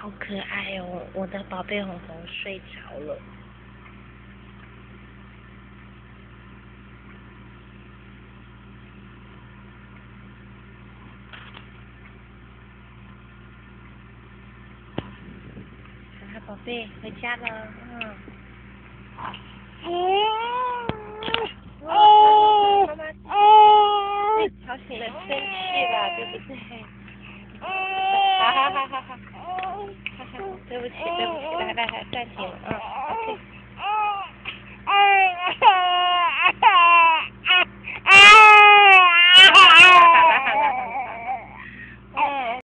好可爱哦！我的宝贝红红睡着了。小宝贝回家了，嗯。妈妈，被吵醒了，生气了，对不对？bagus kita bagus kita ada hatan ya. Oh, okay.